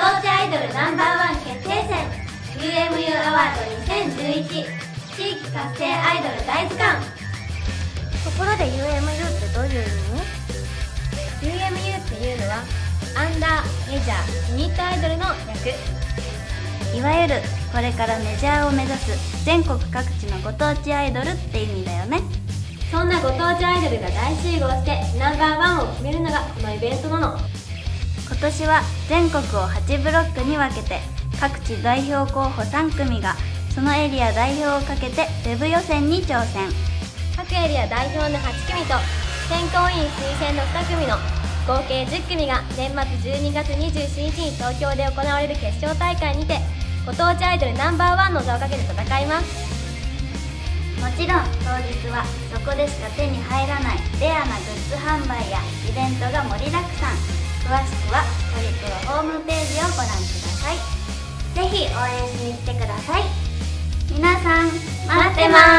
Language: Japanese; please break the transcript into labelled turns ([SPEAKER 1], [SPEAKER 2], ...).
[SPEAKER 1] ご当地アイドルナンバーワン決定戦。UMU アワード2011地域活性アイドル大図鑑。
[SPEAKER 2] ところで UMU ってどういう意味
[SPEAKER 1] UMU っていうのはアンダーメジャーユニットアイドルの略。
[SPEAKER 2] いわゆるこれからメジャーを目指す全国各地のご当地アイドルって意味だよね。
[SPEAKER 1] そんなご当地アイドルが大集合してナンバーワンを決めるのがこのイベントなの
[SPEAKER 2] 今年は全国を8ブロックに分けて各地代表候補3組がそのエリア代表をかけてウェブ予選に挑戦。
[SPEAKER 1] 各エリア代表の8組と選考委員推薦の2組の合計10組が年末12月27日に東京で行われる決勝大会にてご当地アイドルナンバーワンの座をかけて戦います。
[SPEAKER 2] もちろん当日はそこでしか手に入らないレアなグッズ販売やイベントが盛りだくさん詳しくはトリプロホームページをご覧ください。ぜひ応援しに来てください。皆さん待ってます。